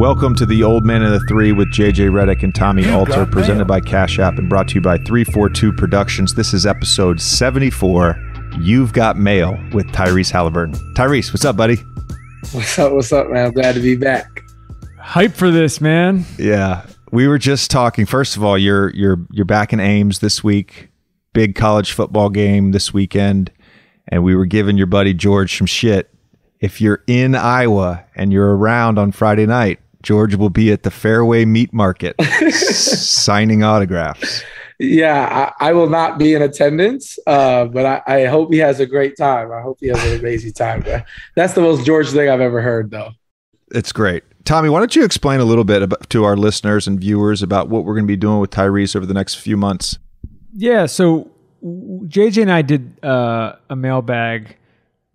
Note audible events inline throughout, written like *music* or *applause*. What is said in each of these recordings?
Welcome to the Old Man of the Three with JJ Redick and Tommy Alter, presented by Cash App and brought to you by 342 Productions. This is episode 74. You've Got Mail with Tyrese Haliburton. Tyrese, what's up, buddy? What's up? What's up, man? I'm glad to be back. Hype for this, man. Yeah, we were just talking. First of all, you're you're you're back in Ames this week. Big college football game this weekend, and we were giving your buddy George some shit. If you're in Iowa and you're around on Friday night, George will be at the Fairway Meat Market *laughs* signing autographs. Yeah, I, I, will not be in attendance, uh, but I, I, hope he has a great time. I hope he has an amazing time. That's the most George thing I've ever heard, though. It's great. Tommy, why don't you explain a little bit about, to our listeners and viewers about what we're going to be doing with Tyrese over the next few months? Yeah, so JJ and I did uh, a mailbag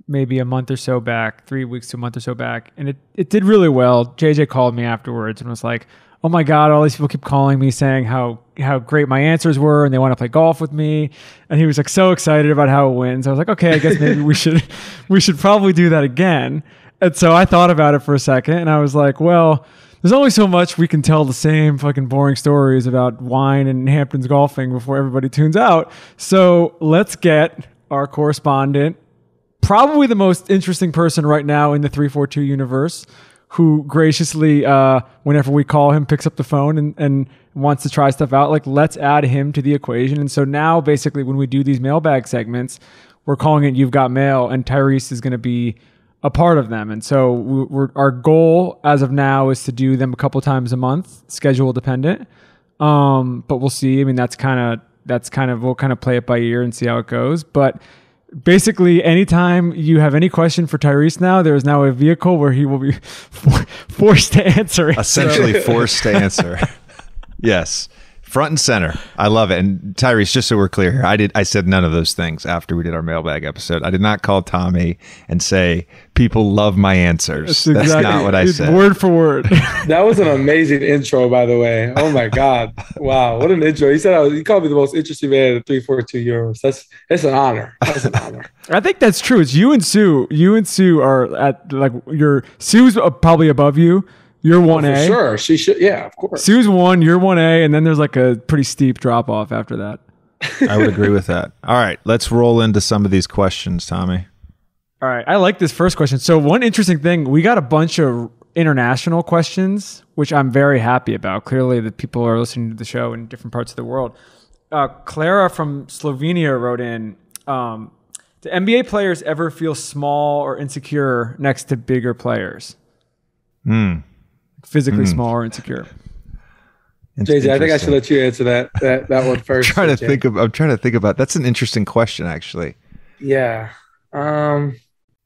maybe a month or so back, three weeks to a month or so back, and it, it did really well. JJ called me afterwards and was like, "Oh my god, all these people keep calling me saying how how great my answers were, and they want to play golf with me." And he was like so excited about how it wins. I was like, "Okay, I guess maybe we *laughs* should we should probably do that again." And so I thought about it for a second, and I was like, "Well." There's only so much we can tell the same fucking boring stories about wine and Hamptons golfing before everybody tunes out. So let's get our correspondent probably the most interesting person right now in the 342 universe who graciously, uh, whenever we call him, picks up the phone and, and wants to try stuff out. Like, let's add him to the equation. And so now, basically, when we do these mailbag segments, we're calling it You've Got Mail, and Tyrese is going to be a part of them. And so our goal as of now is to do them a couple times a month, schedule dependent. Um, but we'll see. I mean, that's kind of that's kind of we'll kind of play it by ear and see how it goes. But basically anytime you have any question for Tyrese now, there is now a vehicle where he will be *laughs* for, forced to answer. It. Essentially *laughs* forced to answer. *laughs* yes. Front and center. I love it. And Tyrese, just so we're clear, I did I said none of those things after we did our mailbag episode. I did not call Tommy and say people love my answers. That's, exactly, That's not what I said. Word for word. *laughs* that was an amazing intro, by the way. Oh my God. Wow. What an intro. He said I was, he called me the most interesting man at the 342 euros. That's it's an honor. That's an honor. I think that's true. It's you and Sue. You and Sue are at like your Sue's probably above you you're one A. Oh, sure, she should. Yeah, of course. Sue's one. You're one A, and then there's like a pretty steep drop off after that. *laughs* I would agree with that. All right, let's roll into some of these questions, Tommy. All right, I like this first question. So one interesting thing, we got a bunch of international questions, which I'm very happy about. Clearly, the people are listening to the show in different parts of the world. Uh, Clara from Slovenia wrote in. Um, do NBA players ever feel small or insecure next to bigger players? Hmm physically mm. small or insecure? JJ, I think I should let you answer that that that one *laughs* first. I'm trying to think of. I'm trying to think about. That's an interesting question, actually. Yeah. Um.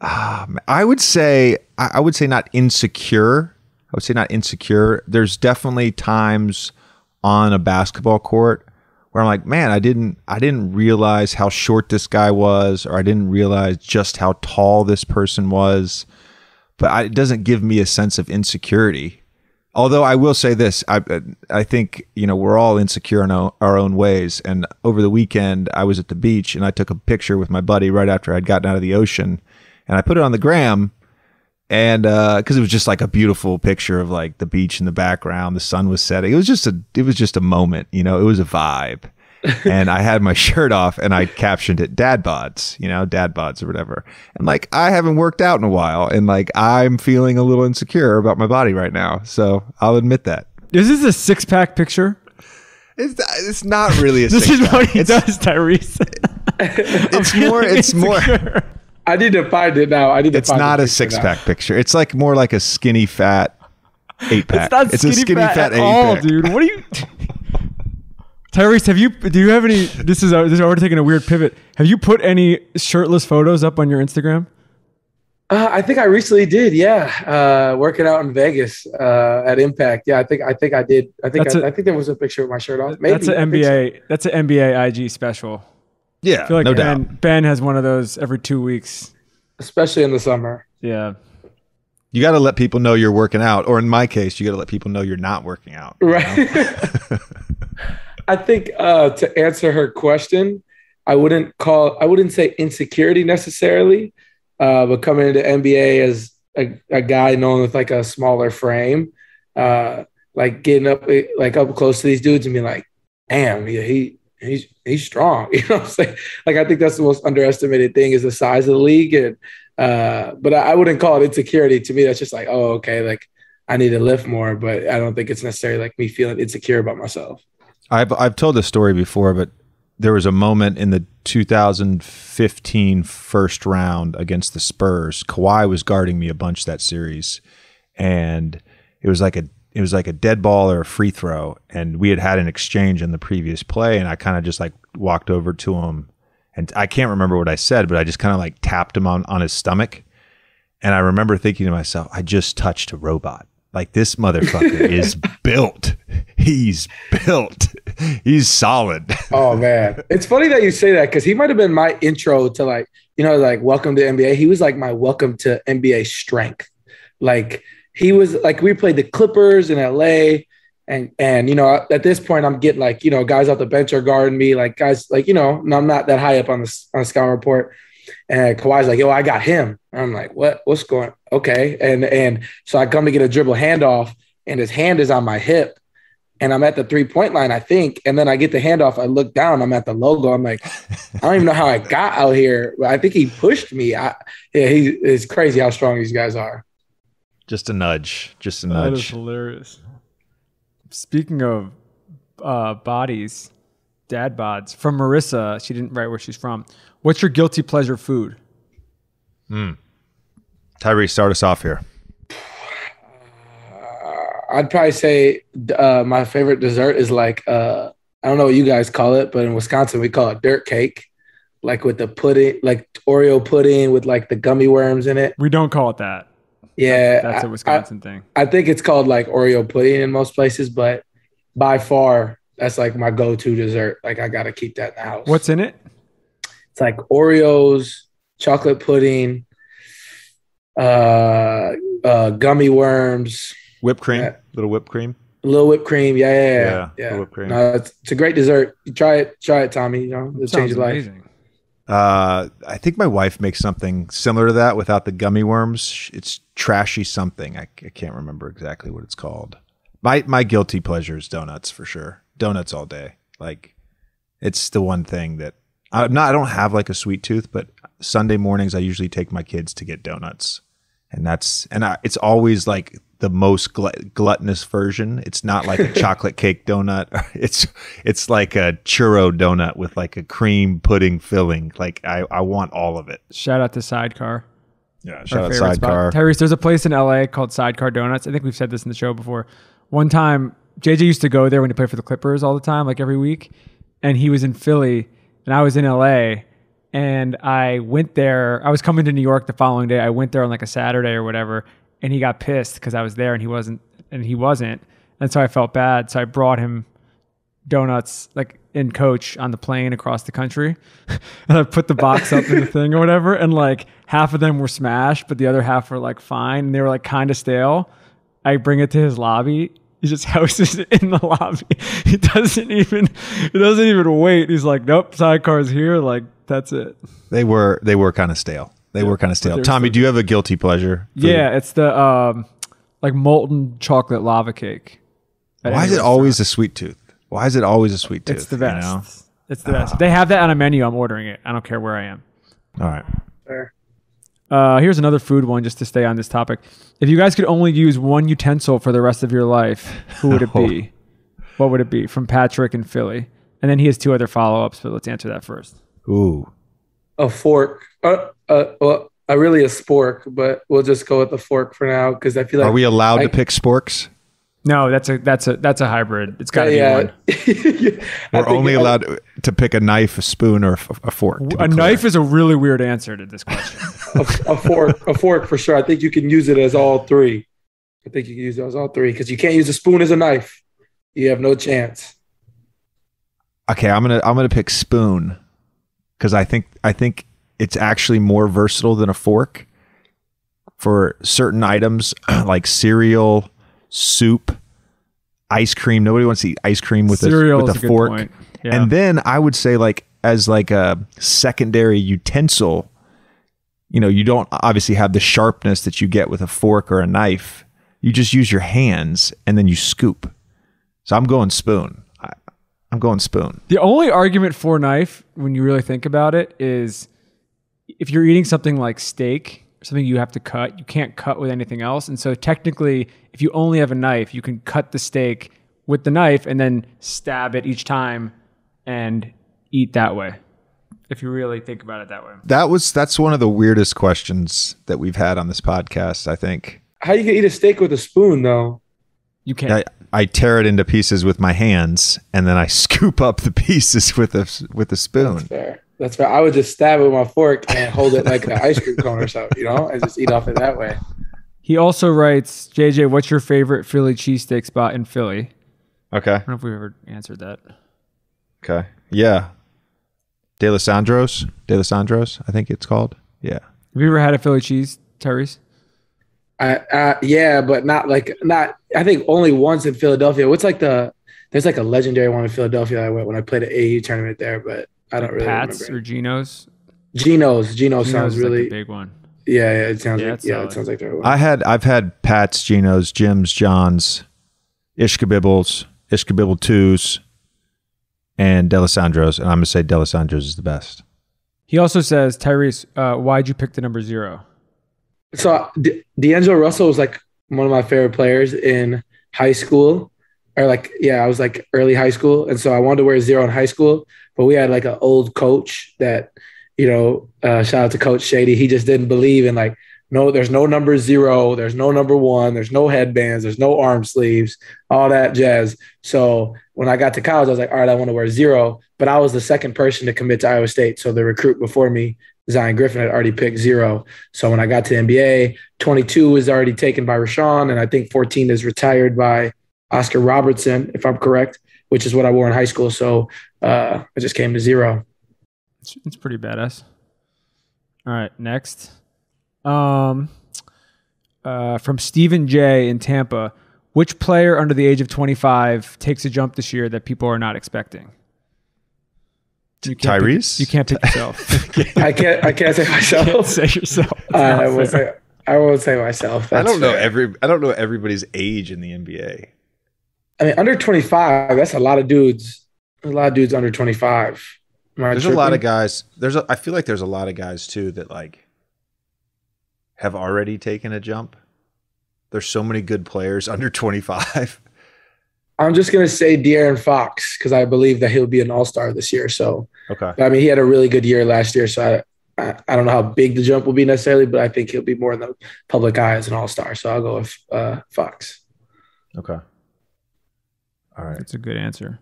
Um, I would say. I would say not insecure. I would say not insecure. There's definitely times on a basketball court where I'm like, man, I didn't. I didn't realize how short this guy was, or I didn't realize just how tall this person was. But I, it doesn't give me a sense of insecurity Although I will say this, I I think you know we're all insecure in our own ways. And over the weekend, I was at the beach and I took a picture with my buddy right after I'd gotten out of the ocean, and I put it on the gram, and because uh, it was just like a beautiful picture of like the beach in the background, the sun was setting. It was just a it was just a moment, you know. It was a vibe, and I had my *laughs* shirt off and I captioned it dad bods, you know, dad bods or whatever. And like, I haven't worked out in a while and like, I'm feeling a little insecure about my body right now. So I'll admit that. Is this a six pack picture? It's, it's not really a *laughs* this is what he it's, does, Tyrese. it's more, *laughs* it's insecure. more. I need to find it now. I need to It's not a six pack picture. It's like more like a skinny fat eight pack. It's not it's skinny a skinny fat, fat at all, pack. dude. What are you? Tyrese, have you do you have any? This is this is already taking a weird pivot. Have you put any shirtless photos up on your Instagram? Uh, I think I recently did. Yeah, uh, working out in Vegas uh, at Impact. Yeah, I think I think I did. I think I, a, I think there was a picture with my shirt off. Maybe that's an NBA. So. That's an NBA IG special. Yeah, I feel like no ben, doubt. Ben has one of those every two weeks, especially in the summer. Yeah. You got to let people know you're working out, or in my case, you got to let people know you're not working out. Right. *laughs* I think uh, to answer her question, I wouldn't call I wouldn't say insecurity necessarily, uh, but coming into NBA as a, a, guy known with like a smaller frame, uh, like getting up like up close to these dudes and being like, damn, yeah, he he's he's strong. *laughs* You know what I'm saying? Like I think that's the most underestimated thing is the size of the league. And uh, but I, I wouldn't call it insecurity. To me, that's just like, oh, okay, like I need to lift more, but I don't think it's necessarily like me feeling insecure about myself. I've I've told this story before, but there was a moment in the 2015 first round against the Spurs. Kawhi was guarding me a bunch that series, and it was like a it was like a dead ball or a free throw, and we had had an exchange in the previous play, and I kind of just like walked over to him, and I can't remember what I said, but I just kind of like tapped him on on his stomach, and I remember thinking to myself, I just touched a robot. Like this motherfucker *laughs* is built. He's built. He's solid. Oh man, it's funny that you say that because he might have been my intro to like you know like welcome to NBA. He was like my welcome to NBA strength. Like he was like we played the Clippers in LA. And, and you know at this point I'm getting like you know guys off the bench are guarding me like guys like you know I'm not that high up on the on the scout report and Kawhi's like, yo, I got him. I'm like, what? What's going? Okay. And and so I come to get a dribble handoff, and his hand is on my hip, and I'm at the three point line, I think. And then I get the handoff. I look down. I'm at the logo. I'm like, I don't even know how I got out here. I think he pushed me. I, yeah, he it's crazy how strong these guys are. Just a nudge. Just a That is nudge. hilarious. Speaking of uh, bodies, dad bods from Marissa. She didn't write where she's from. What's your guilty pleasure food? Tyree, start us off here. I'd probably say uh, my favorite dessert is like uh, I don't know what you guys call it, but in Wisconsin we call it dirt cake, like with the pudding, like Oreo pudding with like the gummy worms in it. We don't call it that. Yeah, That's a Wisconsin thing. I think it's called like Oreo pudding in most places, but by far that's like my go-to dessert. Like I gotta keep that in the house. What's in it? It's like Oreos, chocolate pudding, uh, uh, gummy worms, Whipped cream, Yeah. little whipped cream. little whipped cream. Yeah, yeah, yeah. Yeah, yeah. whipped cream. No, it's, it's a great dessert. You try it, try it, Tommy. You know, it'll change Sounds your life. Uh, I think my wife makes something similar to that without the gummy worms. It's trashy something. I, I can't remember exactly what it's called. My my guilty pleasure is donuts for sure. Donuts all day. Like it's the one thing that I'm not. I don't have like a sweet tooth, but Sunday mornings I usually take my kids to get donuts, and that's and I, it's always like the most glut- gluttonous version. It's not like a *laughs* chocolate cake donut. *laughs* It's it's like a churro donut with like a cream pudding filling. Like I, I want all of it. Shout out to Sidecar. Yeah, shout out sidecar. spot. Tyrese, there's a place in LA called Sidecar Donuts. I think we've said this in the show before. One time, JJ used to go there when he played for the Clippers all the time, like every week. And he was in Philly, and I was in LA. And I went there. I was coming to New York the following day. I went there on like a Saturday or whatever, and he got pissed because I was there and he wasn't, and he wasn't. And so I felt bad. So I brought him donuts like in coach on the plane across the country *laughs* and i put the box up in the *laughs* thing or whatever and like half of them were smashed but the other half were like fine and they were like kind of stale i bring it to his lobby he just houses it in the lobby *laughs* he doesn't even he doesn't even wait he's like nope sidecar's here like that's it They were they were kind of stale. They were kind of stale. they're Tommy, do you have a guilty pleasure? food? yeah it's the um like molten chocolate lava cake Why is it always a sweet tooth? Why is it always a sweet tooth? it's the you best know? it's the best they have that on a menu i'm ordering it i don't care where i am All right. Fair. Uh, here's another food one just to stay on this topic. If you guys could only use one utensil for the rest of your life, who would it be? *laughs* what would it be? From Patrick in Philly. And then he has two other follow ups, but let's answer that first. Ooh. A fork. Uh, uh, well, uh, really a spork, but we'll just go with the fork for now because I feel like Are we allowed I- to pick sporks? No, that's a that's a that's a hybrid. It's got to yeah. be one. *laughs* We're only I- allowed to pick a knife, a spoon, or a fork. A knife is a really weird answer to this question. *laughs* a, a fork, a fork for sure. I think you can use it as all three. I think you can use it as all three because you can't use a spoon as a knife. You have no chance. Okay, I'm gonna I'm gonna pick spoon because I think I think it's actually more versatile than a fork for certain items *clears throat* like cereal, soup, ice cream. Nobody wants to eat ice cream with Cereal a, with a a fork. Yeah. And then I would say like as like a secondary utensil, you know, you don't obviously have the sharpness that you get with a fork or a knife. you just use your hands and then you scoop. So I'm going spoon. I, I'm going spoon. The only argument for knife, when you really think about it, is if you're eating something like steak, something you have to cut, you can't cut with anything else. And so technically, if you only have a knife, you can cut the steak with the knife and then stab it each time and eat that way. If you really think about it that way. That was that's one of the weirdest questions that we've had on this podcast, I think. How you can eat a steak with a spoon though? You can't. I, I tear it into pieces with my hands and then I *laughs* scoop up the pieces with a with a spoon. Fair. That's fair. I would just stab it with my fork and hold it like an ice cream cone or something, you know, and just eat off it that way. He also writes, JJ, what's your favorite Philly cheesesteak spot in Philly? Okay. I don't know if we've ever answered that. Okay. Yeah. Dalessandros. De Lissandros, I think it's called. Yeah. Have you ever had a Philly cheese, Tyrese? I, uh, yeah, but not like not. I think only once in Philadelphia. What's like the? There's like a legendary one in Philadelphia. I went when I played an AU tournament there, but I don't really Pat's remember. or Geno's? Geno's. Gino Geno's sounds is, like, really. big one. yeah, yeah. It sounds Yeah, like it's yeah. solid. It sounds like the right one. I had I've had Pat's, Geno's, Jim's, John's, Ishkabibbles, Ishkabibble twos, and Dalessandro's, and I'm gonna say Dalessandro's is the best. He also says, Tyrese, uh, why'd you pick the number zero? So D- D'Angelo Russell was like one of my favorite players in high school, or like yeah, I was like early high school, and so I wanted to wear zero in high school. But we had like an old coach that, you know, uh, shout out to Coach Shady. He just didn't believe in like no, there's no number zero, there's no number one, there's no headbands, there's no arm sleeves, all that jazz. So when I got to college, I was like, all right, I want to wear zero. But I was the second person to commit to Iowa State. So the recruit before me, Zion Griffin, had already picked zero. So when I got to NBA, 22 was already taken by Richaun, and I think 14 is retired by Oscar Robertson, if I'm correct, which is what I wore in high school. So uh, I just came to zero. It's, it's pretty badass. All right, next. Um, uh, from Stephen J in Tampa, which player under the age of 25 takes a jump this year that people are not expecting? You can't pick- Tyrese? you can't pick yourself. *laughs* I can't. I can't say myself. say yourself. It's I not will fair. say. I won't say myself. I don't know fair. every I don't know everybody's age in the NBA. I mean, under 25, that's a lot of dudes. A lot of dudes under 25. Am I There's a lot of guys. There's a, I feel like there's a lot of guys too that like have already taken a jump. There's so many good players *laughs* under 25. I'm just gonna say De'Aaron Fox because I believe that he'll be an All Star this year. So, Okay. I mean, he had a really good year last year. So I, I, I don't know how big the jump will be necessarily, but I think he'll be more in the public eye as an All Star. So I'll go with uh, Fox. Okay. All right. That's a good answer.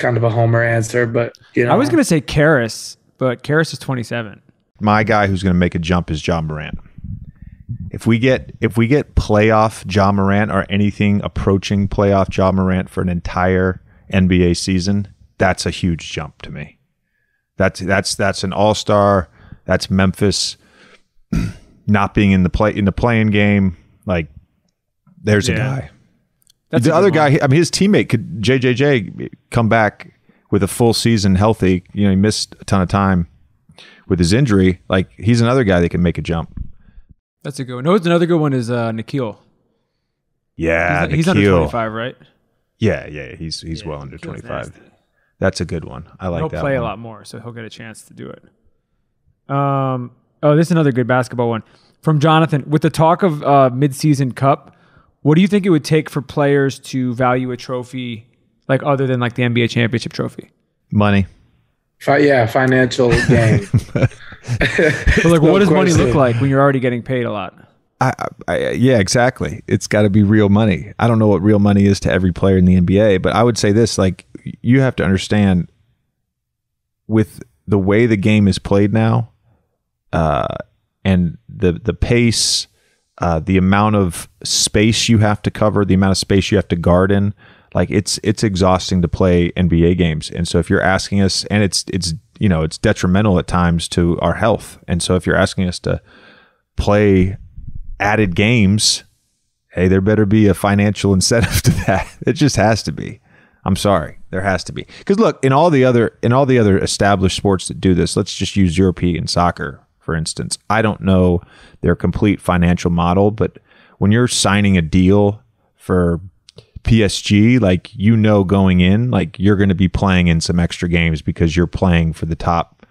Kind of a homer answer, but you know, I was going to say Karras, but Karras is 27. My guy who's going to make a jump is Ja Morant. If we get if we get playoff Ja Morant or anything approaching playoff Ja Morant for an entire NBA season, that's a huge jump to me. That's that's that's an all star. That's Memphis *clears throat* not being in the play in the playing game. Like there's a guy. That's the other one. guy, I mean, his teammate could JJJ come back with a full season healthy. You know, he missed a ton of time with his injury. Like he's another guy that can make a jump. That's a good one. No, another good one is uh, Nickeil. Yeah, he's, he's under 25, right? Yeah, yeah, he's he's well under twenty five. nasty. That's a good one. I like he'll that. play a lot more, so he'll get a chance to do it. Um, oh, this is another good basketball one from Jonathan. With the talk of uh, midseason cup, what do you think it would take for players to value a trophy like other than like the NBA championship trophy? Money. Fi- yeah, financial *laughs* gain. But like, No what does money look like when you're already getting paid a lot? I, I, I- yeah, exactly. It's got to be real money. I don't know what real money is to every player in the NBA, but I would say this: like you have to understand, with the way the game is played now, uh, and the the pace, uh, the amount of space you have to cover, the amount of space you have to guard in, like it's it's exhausting to play NBA games. And so if you're asking us, and it's it's you know it's detrimental at times to our health. And so if you're asking us to play added games, hey, there better be a financial *laughs* incentive to that. It just has to be. I'm sorry, there has to be. Because look, in all the other in all the other established sports that do this, let's just use European soccer for instance. I don't know their complete financial model, but when you're signing a deal for PSG, like you know going in, like you're going to be playing in some extra games because you're playing for the top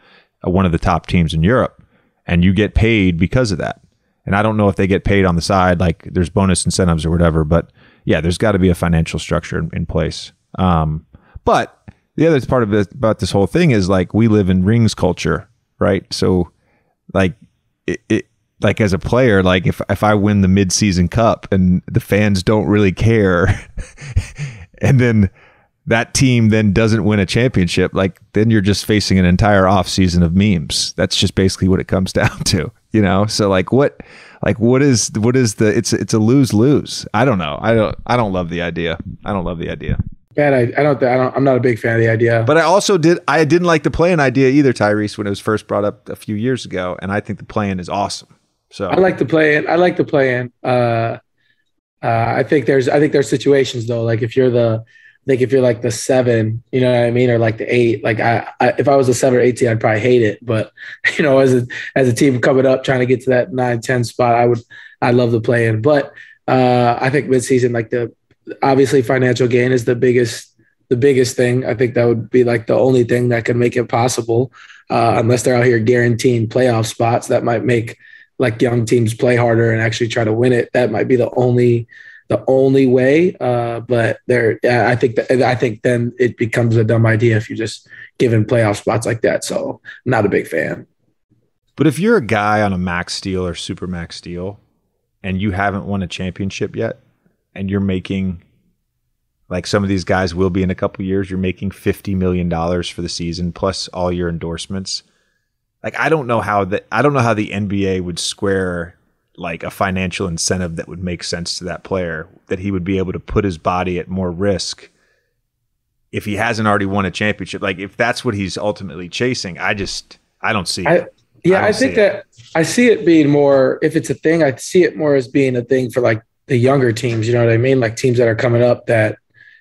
uh, one of the top teams in Europe and you get paid because of that. And I don't know if they get paid on the side like there's bonus incentives or whatever, but yeah, there's got to be a financial structure in, in place. Um, but the other part of about this whole thing is like we live in rings culture, right? So like it, it like as a player, like if if I win the midseason cup and the fans don't really care, *laughs* and then that team then doesn't win a championship, like then you're just facing an entire off season of memes. That's just basically what it comes *laughs* down to, you know. So like what, like what is what is the? It's it's a lose lose. I don't know. I don't I don't love the idea. I don't love the idea. Bad. I, I don't. I don't. I'm not a big fan of the idea. But I also did. I didn't like the play-in idea either, Tyrese, when it was first brought up a few years ago, and I think the play-in is awesome. So I like to play in. I like to play in. Uh, uh, I think there's. I think there's situations though. Like if you're the, think if you're like the seven, you know what I mean, or like the eight. Like I, I if I was a seven or eight team, I'd probably hate it. But *laughs* you know, as a as a team coming up trying to get to that nine ten spot, I would. I love the play in. But uh, I think midseason, like the obviously financial gain is the biggest the biggest thing. I think that would be like the only thing that could make it possible, uh, unless they're out here guaranteeing playoff spots. That might make like young teams play harder and actually try to win it. That might be the only the only way. Uh, but there, I think that I think then it becomes a dumb idea if you just given playoff spots like that. So not a big fan. But if you're a guy on a max deal or super max deal, and you haven't won a championship yet, and you're making like some of these guys will be in a couple years, you're making fifty million dollars for the season plus all your endorsements. Like I don't know how that I don't know how the NBA would square like a financial incentive that would make sense to that player that he would be able to put his body at more risk if he hasn't already won a championship. Like if that's what he's ultimately chasing, I just I don't see I, it. Yeah, I I, think it. that I see it being more if it's a thing, I see it more as being a thing for like the younger teams, you know what I mean? Like teams that are coming up that,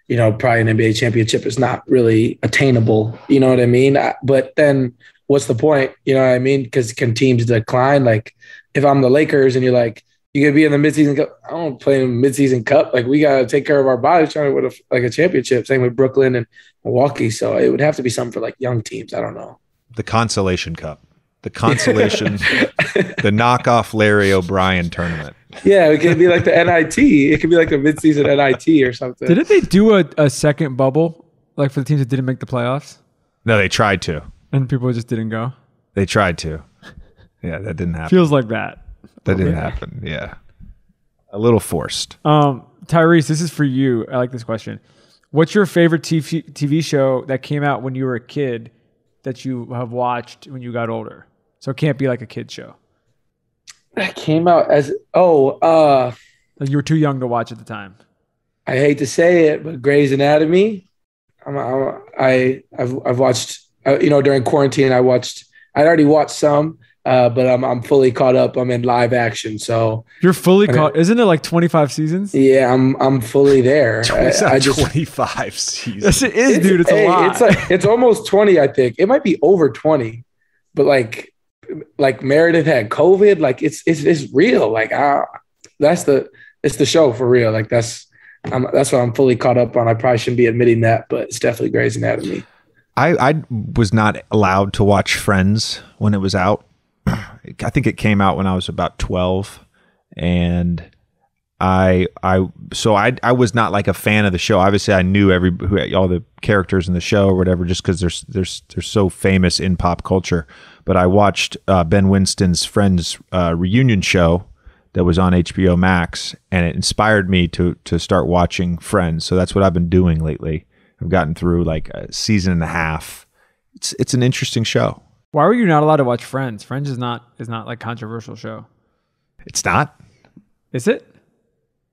you know, probably an NBA championship is not really attainable, you know what I mean? But then what's the point? You know what I mean? Because can teams decline? Like if I'm the Lakers and you're like, you could be in the midseason cup. I don't play in the midseason cup. Like we gotta take care of our bodies trying to win a, like a championship. Same with Brooklyn and Milwaukee. So it would have to be something for like young teams. I don't know. the consolation cup. The consolation *laughs* the knockoff Larry O'Brien tournament. Yeah, it could be like the NIT. It could be like a midseason NIT or something. Didn't they do a, a second bubble like for the teams that didn't make the playoffs No, they tried to. and people just didn't go? They tried to. Yeah, that didn't happen. Feels like that. That didn't happen. Yeah. A little forced. Um, Tyrese, this is for you. I like this question. What's your favorite TV, TV show that came out when you were a kid that you have watched when you got older? So it can't be like a kid show. Came out as oh, uh, you were too young to watch at the time. I hate to say it, but Grey's Anatomy. I'm, I'm, I I've I've watched. Uh, you know, during quarantine, I watched. I'd already watched some, uh, but I'm I'm fully caught up. I'm in live action, so You're fully Okay. caught. Isn't it like 25 seasons? yeah, I'm I'm fully there. *laughs* It's I, I just 25 seasons. Yes, it is, dude. It's hey, a lot. It's like it's almost 20, I think. It might be over 20, but like like Meredith had COVID. Like it's it's it's real. Like I, that's the it's the show for real. Like that's I'm, that's what I'm fully caught up on. I probably shouldn't be admitting that, but it's definitely Grey's Anatomy. I, I was not allowed to watch Friends when it was out. *clears throat* I think it came out when I was about 12 and I I so I I was not like a fan of the show. Obviously, I knew every who, all the characters in the show or whatever just cuz they're they're they're so famous in pop culture. But I watched uh, Ben Winston's Friends uh, reunion show that was on HBO Max and it inspired me to to start watching Friends. So that's what I've been doing lately. I've gotten through like a season and a half. It's it's an interesting show. Why were you not allowed to watch Friends? Friends is not is not like controversial show. It's not. Is it?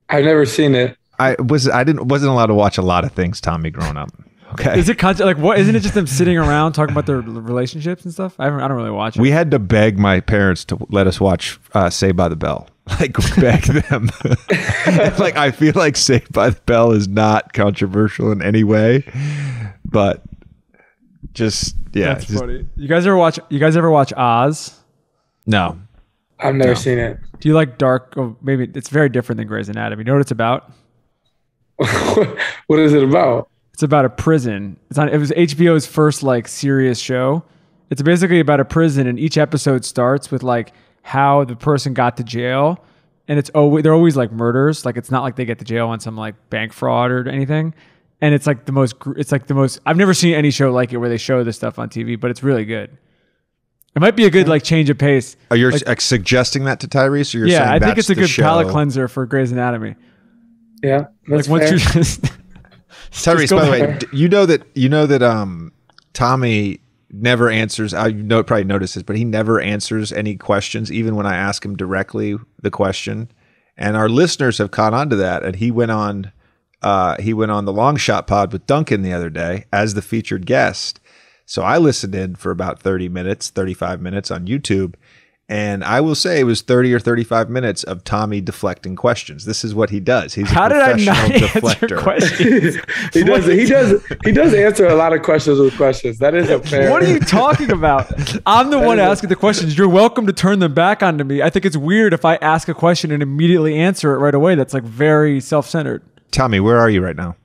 I've never seen it. I was I didn't wasn't allowed to watch a lot of things. Tommy growing up. Okay. Is it con- like what? Isn't it just them sitting around talking about their relationships and stuff? I I don't really watch it. we had to beg my parents to let us watch uh, Saved by the Bell. *laughs* Like beg them. *laughs* like I feel like Saved by the Bell is not controversial in any way, but just yeah, That's just- funny. You guys ever watch? You guys ever watch Oz? no. I've never No. seen it. Do you like dark? Oh, maybe it's very different than Grey's Anatomy. You know what it's about? *laughs* what is it about? It's about a prison. It's on. It was HBO's first like serious show. It's basically about a prison, and each episode starts with like how the person got to jail, and it's always they're always like murders. Like it's not like they get to jail on some like bank fraud or anything. And it's like the most. It's like the most. I've never seen any show like it where they show this stuff on TV, but it's really good. It might be a good like change of pace. Are you Like- suggesting that to Tyrese, or you're yeah, saying I think that's it's a good show? palate cleanser for Grey's Anatomy. Yeah, that's like once fair. you just *laughs* Tyrese, by the way, d- you know that you know that um, Tommy never answers. I know probably noticed this, but he never answers any questions, even when I ask him directly the question. And our listeners have caught on to that. And he went on, uh, he went on the long shot pod with Duncan the other day as the featured guest. So I listened in for about thirty minutes, thirty-five minutes on YouTube. And I will say it was 30 or 35 minutes of Tommy deflecting questions. This is what he does. He's a how did I professional not *laughs* answer deflector. questions? *laughs* he does. He does. He does answer a lot of questions with questions. That is a fair. What are you talking about? *laughs* I'm the one asking the questions. You're welcome to turn them back onto me. I think it's weird if I ask a question and immediately answer it right away. That's like very self-centered. Tommy, where are you right now?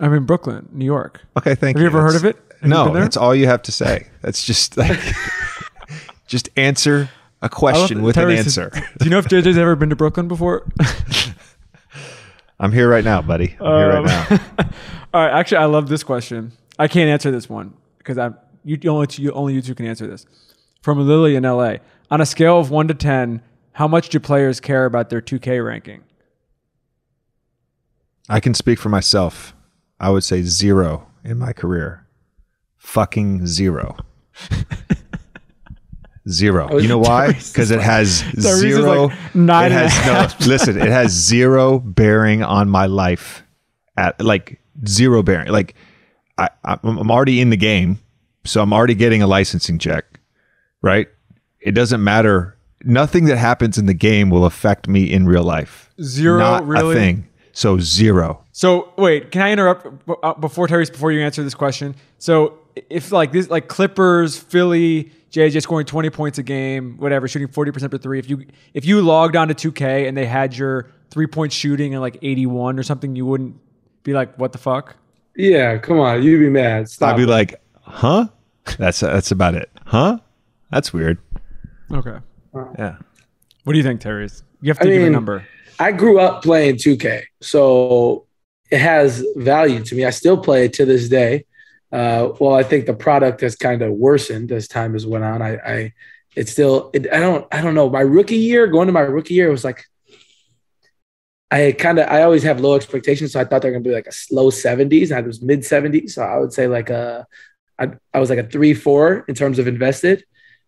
I'm in Brooklyn, New York. Okay, thank Have you. Have you ever heard of it? Have no, that's all you have to say. That's just like just answer a question with an Terry says- answer. Do you know if JJ's ever been to Brooklyn before? *laughs* I'm here right now, buddy. I'm here right Um, now. *laughs* All right, actually, I love this question. I can't answer this one because I'm you only you, only you two can answer this. From Lily in LA, on a scale of one to ten, how much do players care about their 2K ranking? I can speak for myself. I would say zero in my career. Fucking zero. *laughs* Zero. You know *laughs* why? Because it has zero. like nine it has no. *laughs* Listen, it has zero bearing on my life. At like zero bearing. Like I, I'm I'm already in the game, so I'm already getting a licensing check. Right? It doesn't matter. Nothing that happens in the game will affect me in real life. Zero, Not really? a thing. So zero. So wait, can I interrupt uh, before Tyrese before you answer this question? So if like this, like Clippers, Philly, JJ scoring twenty points a game, whatever, shooting forty percent for three. If you if you logged on to two K and they had your three point shooting at like eighty one or something, you wouldn't be like, what the fuck? Yeah, come on. You'd be mad. Stop. I'd be it. like, huh? That's that's about it. Huh? That's weird. Okay. Yeah. What do you think, Tyrese? You have to I give a number. I grew up playing 2K, so it has value to me. I still play it to this day. Uh, well, I think the product has kind of worsened as time has went on. I, I it's still, it, I don't, I don't know. My rookie year, going to my rookie year, it was like I kind of, I always have low expectations, so I thought they're gonna be like a slow 70s. I was mid 70s, so I would say like a, I, I was like a three, four in terms of invested.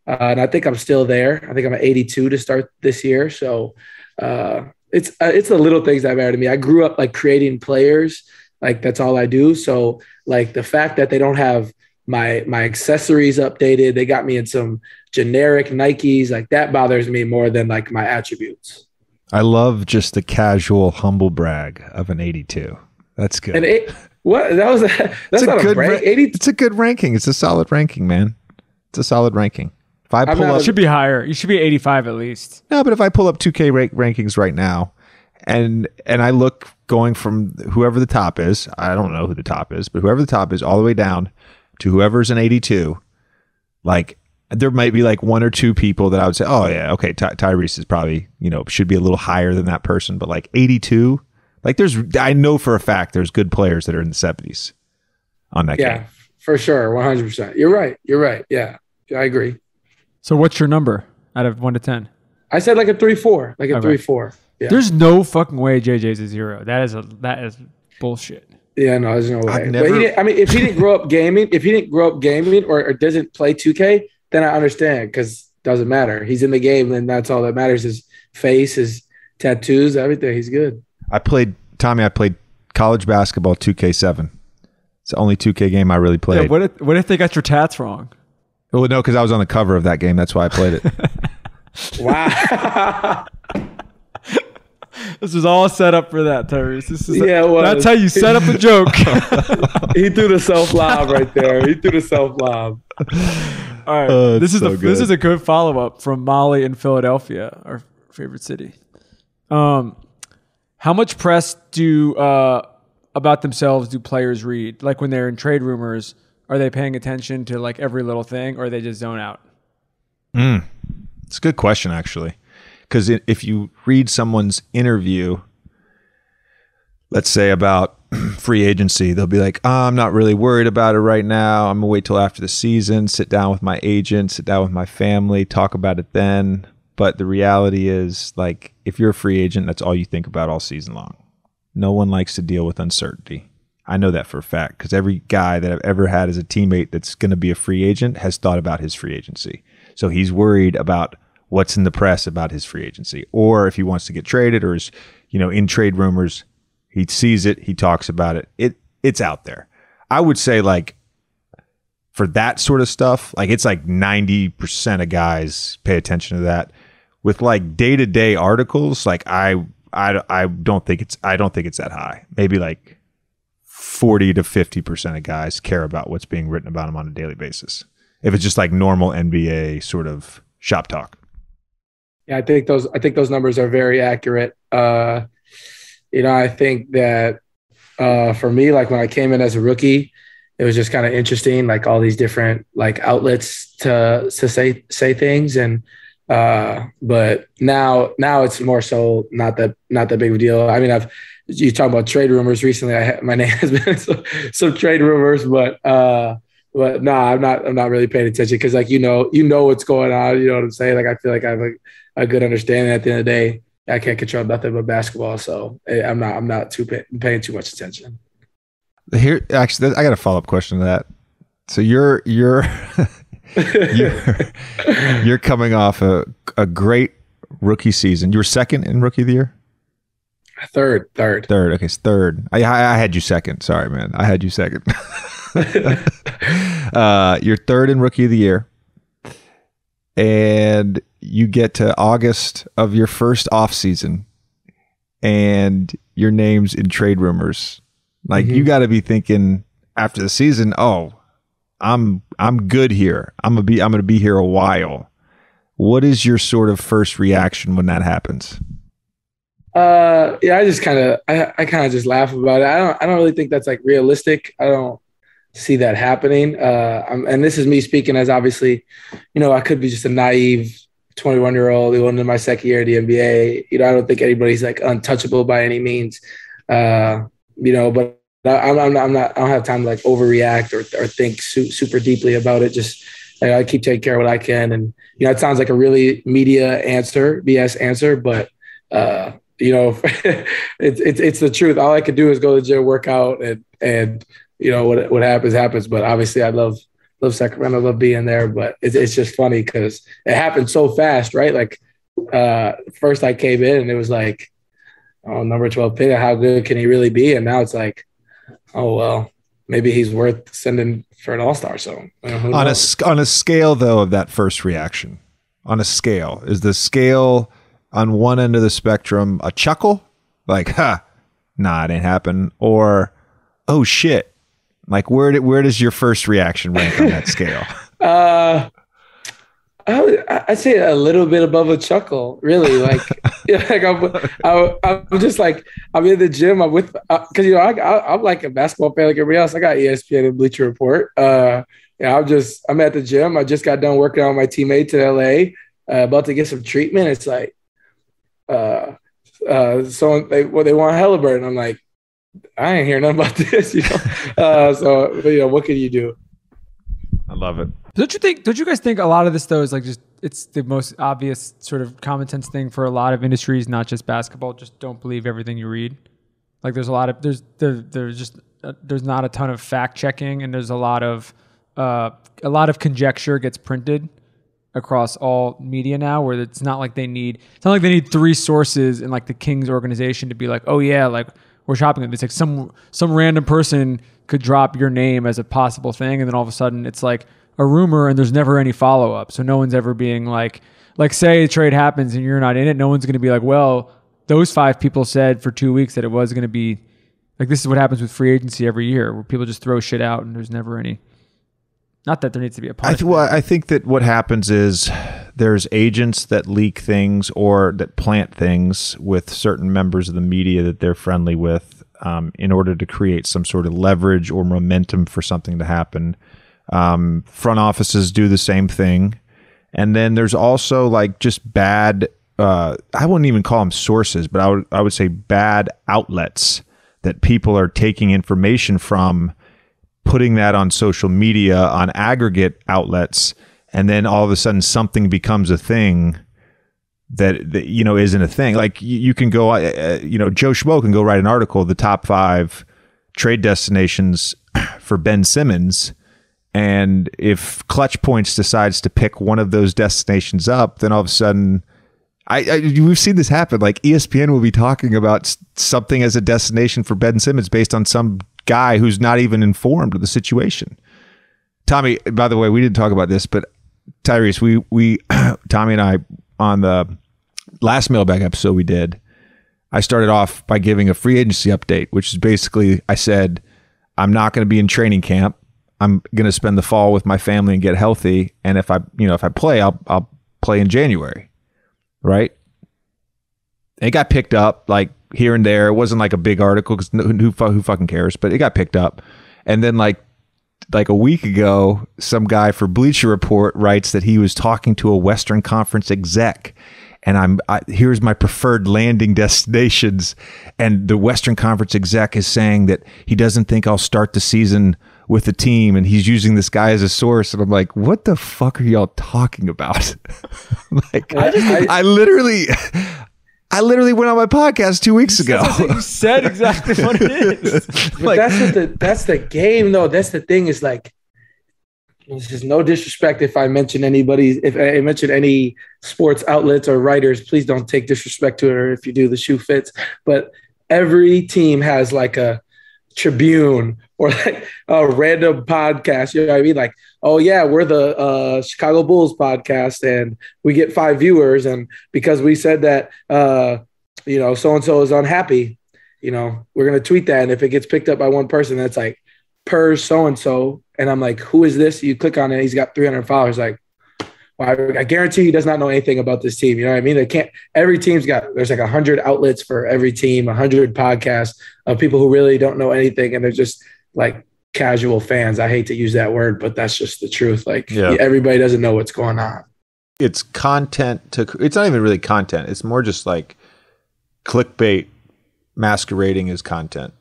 Uh, and I think I'm still there. I think I'm at 82 to start this year. So uh, it's uh, it's the little things that matter to me. I grew up like creating players, like that's all I do. So like the fact that they don't have my my accessories updated, they got me in some generic Nikes, like that bothers me more than like my attributes. I love just the casual humble brag of an 82. That's good. And it, what that was *laughs* that's it's not a, good break. ra- 80 It's a good ranking. It's a solid ranking, man. It's a solid ranking. If I pull not up a- Should be higher. You should be eighty five at least. No, but if I pull up 2K rank- rankings right now and and I look going from whoever the top is, I don't know who the top is, but whoever the top is all the way down to whoever's an 82, like there might be like one or two people that I would say, "Oh yeah, okay, Ty- Tyrese is probably, you know, should be a little higher than that person," but like 82, like there's I know for a fact there's good players that are in the 70s on that yeah, game. for sure, 100. percent You're right. You're right. Yeah, I agree. So what's your number out of one to ten? I said like a three four, like a Okay. three four. Yeah. There's no fucking way JJ's a zero. That is a that is bullshit. Yeah, no, there's no way. I've But he didn't, I mean, if he didn't grow up gaming, if he didn't grow up gaming or, or doesn't play 2K, then I understand because doesn't matter. He's in the game, and that's all that matters. His face, his tattoos, everything. He's good. I played Tommy, I played college basketball 2K7. It's the only 2K game I really played. Yeah, what if what if they got your tats wrong? Well, no, because I was on the cover of that game. That's why I played it. *laughs* Wow. *laughs* *laughs* This is all set up for that, Tyrese. This is Yeah, it was. that's how you set up a joke. *laughs* *laughs* he threw the self lob right there. He threw the self lob. all All right. Oh, this is so the, this is a good follow up from Molly in Philadelphia, our favorite city. Um, how much press do uh, about themselves do players read? Like when they're in trade rumors, are they paying attention to like every little thing, or they just zone out? It's a good question, actually, because if you read someone's interview, let's say about *clears throat* free agency, they'll be like, oh, "I'm not really worried about it right now. I'm gonna wait till after the season, sit down with my agent, sit down with my family, talk about it then." But the reality is, like, if you're a free agent, that's all you think about all season long. No one likes to deal with uncertainty. I know that for a fact because every guy that I've ever had as a teammate that's going to be a free agent has thought about his free agency. So he's worried about what's in the press about his free agency, or if he wants to get traded, or is you know in trade rumors. He sees it, he talks about it. It it's out there. I would say like for that sort of stuff, like it's like ninety percent of guys pay attention to that. With like day to day articles, like I I I don't think it's I don't think it's that high. Maybe like forty to fifty percent of guys care about what's being written about them on a daily basis. If it's just like normal NBA sort of shop talk. Yeah, I think those I think those numbers are very accurate. Uh, you know, I think that uh, for me, like when I came in as a rookie, it was just kind of interesting, like all these different like outlets to to say say things, and uh, but now now it's more so not that not that big of a deal. I mean, I've you talk about trade rumors recently. I ha- my *laughs* name has been some, some trade rumors, but uh, but no, I'm not I'm not really paying attention because like you know you know what's going on. You know what I'm saying? Like I feel like I have a, a good understanding. At the end of the day, I can't control nothing but basketball, so eh, I'm not I'm not too pay, paying too much attention. Here, actually, I got a follow up question to that. So you're you're *laughs* you're *laughs* you're coming off a a great rookie season. You were second in rookie of the year. Third, third. Third. Okay, it's third. I I had you second. Sorry, man. I had you second. *laughs* *laughs* uh, you're third in rookie of the year, and you get to August of your first off season, and your name's in trade rumors. Like you got to be thinking after the season, oh, I'm I'm good here. I'm gonna be I'm gonna be here a while. What is your sort of first reaction when that happens? Uh, yeah, I just kind of, I, I kind of just laugh about it. I don't, I don't really think that's like realistic. I don't see that happening. Uh, and this is me speaking as obviously, you know, I could be just a naive 21 year old going into my second year of the NBA. You know, I don't think anybody's like untouchable by any means. Uh, you know, but I'm, I'm not, I'm not, I don't have time to like overreact or, or think su- super deeply about it. Just, like, I keep taking care of what I can. And, you know, it sounds like a really media answer, BS answer, but, uh, you know, *laughs* it's, it's, it's the truth. All I could do is go to the gym, work out and, and, you know, what, what happens, happens. But obviously I love, love Sacramento, love being there, but it's, it's just funny because it happened so fast, right? Like, uh, first I came in and it was like, oh, number 12 pick, how good can he really be? And now it's like, oh, well, maybe he's worth sending for an all-star. So you know, on a knows? sc- on a scale though of that first reaction on a scale is the scale on one end of the spectrum a chuckle like *laughs* ha nah it ain't happen or oh shit like where did, where does your first reaction rank on that scale *laughs* Uh, I would, I'd say a little bit above a chuckle, really. Like, *laughs* like I'm, I'm just like I'm in the gym. I'm with because you know I, I, I'm like a basketball fan like everybody else. I got ESPN and Bleacher Report. Uh, yeah, I'm just I'm at the gym. I just got done working on my teammates in LA. Uh, about to get some treatment. It's like, uh, uh, someone they well they want Haliburton. I'm like, I ain't hear nothing about *laughs* this. You know, uh, so you know what can you do? i love it Don't you think? Don't you guys think a lot of this though is like just it's the most obvious sort of common sense thing for a lot of industries, not just basketball. Just don't believe everything you read. Like there's a lot of there's there there's just uh, there's not a ton of fact checking, and there's a lot of uh, a lot of conjecture gets printed across all media now where it's not like they need it's not like they need three sources in like the Kings organization to be like, oh yeah, like we're shopping. It's like some some random person could drop your name as a possible thing, and then all of a sudden it's like a rumor, and there's never any follow up. So no one's ever being like, like say a trade happens and you're not in it, no one's going to be like, well, those five people said for two weeks that it was going to be like this is what happens with free agency every year, where people just throw shit out and there's never any Not that there needs to be a I, punishment. th- well, I think that what happens is there's agents that leak things or that plant things with certain members of the media that they're friendly with um, in order to create some sort of leverage or momentum for something to happen. Um, front offices do the same thing. And then there's also like just bad, uh, I wouldn't even call them sources, but I would, I would say bad outlets that people are taking information from putting that on social media on aggregate outlets and then all of a sudden something becomes a thing that, that you know isn't a thing like you, you can go uh, you know joe schmo can go write an article the top five trade destinations *clears throat* for ben simmons and if ClutchPoints decides to pick one of those destinations up then all of a sudden I, I we've seen this happen. Like ESPN will be talking about something as a destination for Ben Simmons based on some guy who's not even informed of the situation. Tommy, by the way, we didn't talk about this, but Tyrese, we we *clears throat* Tommy and I on the last mailbag episode we did, I started off by giving a free agency update, which is basically I said I'm not going to be in training camp. I'm going to spend the fall with my family and get healthy, and if I, you know, if I play, I'll I'll play in January right? It got picked up like here and there. It wasn't like a big article because who, who who fucking cares? But it got picked up, and then like like a week ago, some guy for Bleacher Report writes that he was talking to a Western Conference exec. And I'm I, here's my preferred landing *laughs* destinations, and the Western Conference exec is saying that he doesn't think I'll start the season with the team, and he's using this guy as a source. And I'm like, what the fuck are y'all talking about? *laughs* like, I just- I literally, I literally went on my podcast two weeks ago. you said exactly what it *laughs* is. But Like- that's what the that's the game though. That's the thing is like it's just no disrespect if I mention anybody if I mention any sports outlets or writers, please don't take disrespect to it or if you do the shoe fits. But every team has like a tribune or like a random podcast. You know what I mean? Like, oh yeah, we're the uh, Chicago Bulls podcast and we get five viewers. And because we said that uh, you know, so and so is unhappy, you know, we're gonna tweet that, and if it gets picked up by one person, that's like per so and so, and I'm like, who is this? You click on it, he's got 300 followers. Like, I, I guarantee he does not know anything about this team. You know what I mean? They can't. Every team's got there's like a hundred outlets for every team, a hundred podcasts of people who really don't know anything, and they're just like casual fans. I hate to use that word, but that's just the truth. Like, Yeah. everybody doesn't know what's going on. it's content to it's not even really content it's more just like clickbait masquerading as content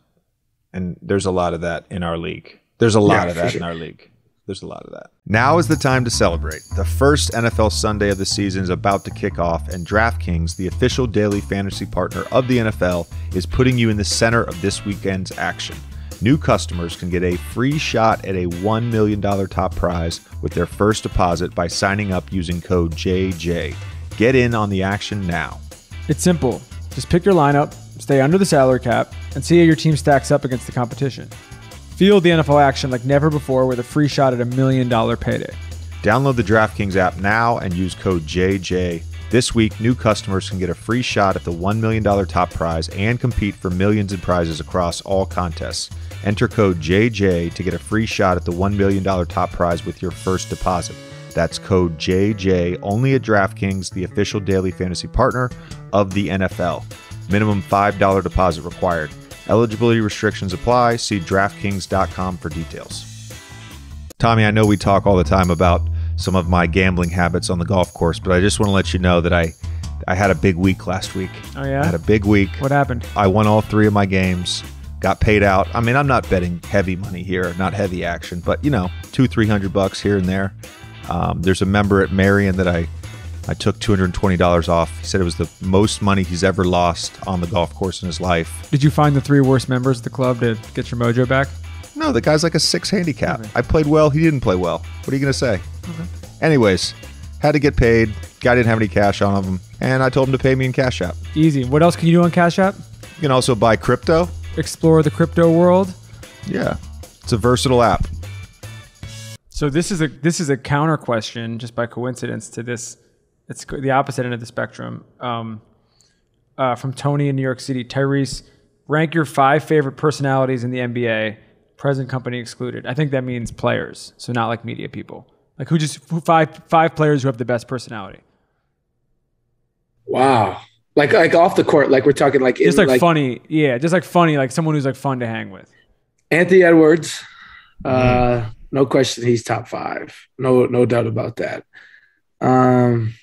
and there's a lot of that in our league there's a lot Yeah, of that sure. in our league there's a lot of that now is the time to celebrate the first nfl sunday of the season is about to kick off and draftkings the official daily fantasy partner of the nfl is putting you in the center of this weekend's action New customers can get a free shot at a $1 million top prize with their first deposit by signing up using code JJ. Get in on the action now. It's simple. Just pick your lineup, stay under the salary cap, and see how your team stacks up against the competition. Feel the NFL action like never before with a free shot at a million dollar payday. Download the DraftKings app now and use code JJ. This week, new customers can get a free shot at the $1 million top prize and compete for millions in prizes across all contests. Enter code JJ to get a free shot at the $1 million top prize with your first deposit. That's code JJ only at DraftKings, the official daily fantasy partner of the NFL. Minimum $5 deposit required. Eligibility restrictions apply. See DraftKings.com for details. Tommy, I know we talk all the time about some of my gambling habits on the golf course, but I just want to let you know that I I had a big week last week. Oh I yeah. had a big week. What happened? I won all three of my games, got paid out. I mean, I'm not betting heavy money here, not heavy action, but you know, two, three hundred bucks here and there. Um, there's a member at Merion that I I took two hundred and twenty dollars off. He said it was the most money he's ever lost on the golf course in his life. Did you find the three worst members of the club to get your mojo back? No, the guy's like a six handicap. Okay. I played well. He didn't play well. What are you gonna say? Anyways, had to get paid. Guy didn't have any cash on him, and I told him to pay me in Cash App. Easy. What else can you do on Cash App? You can also buy crypto. Explore the crypto world. Yeah, it's a versatile app. So this is a this is a counter question, just by coincidence, to this. It's the opposite end of the spectrum. Um, uh, from Tony in New York City, Tyrese, rank your five favorite personalities in the NBA. present company excluded. I think that means players, so not like media people. Like who just who five five players who have the best personality. Wow. Like like off the court, like we're talking like Just in, like, funny, yeah, just like funny, like someone who's like fun to hang with. Anthony Edwards. Uh, Mm-hmm. no question, he's top five. No, no doubt about that. Um,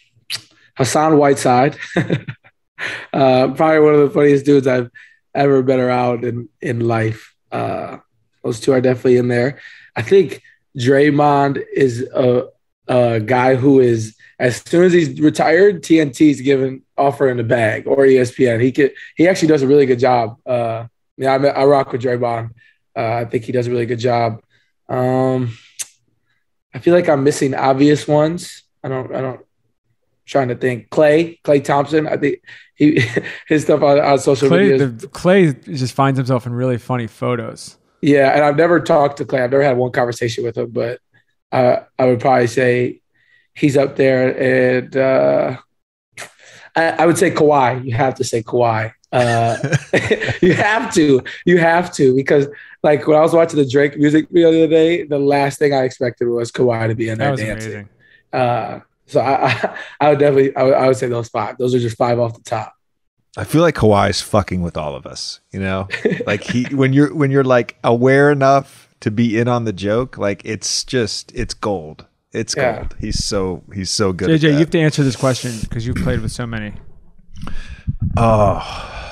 Hassan Whiteside, *laughs* uh, probably one of the funniest dudes I've ever been around in in life. Uh, those two are definitely in there. I think Draymond is a, a guy who is as soon as he's retired, TNT's given offering the bag or ESPN. He could he actually does a really good job. Uh, yeah, I, I rock with Draymond. Uh, I think he does a really good job. Um, I feel like I'm missing obvious ones. I don't. I don't. Trying to think. Klay, Klay Thompson. I think he *laughs* his stuff on, on social Klay, media. the, Klay just finds himself in really funny photos. Yeah, and I've never talked to Klay. I've never had one conversation with him, but uh, I would probably say he's up there. And uh, I, I would say Kawhi. You have to say Kawhi. Uh, *laughs* you have to. You have to because like when I was watching the Drake music video the other day, the last thing I expected was Kawhi to be in That there was dancing. amazing. So I, I, *laughs* I would definitely, I would, I would say those five. Those are just five off the top. I feel like Kawhi's fucking with all of us. You know, *laughs* like he when you're when you're like aware enough to be in on the joke, like it's just it's gold. It's Yeah. gold. He's so he's so good. JJ, at you have to answer this question because you've played with so many. oh